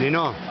Nino.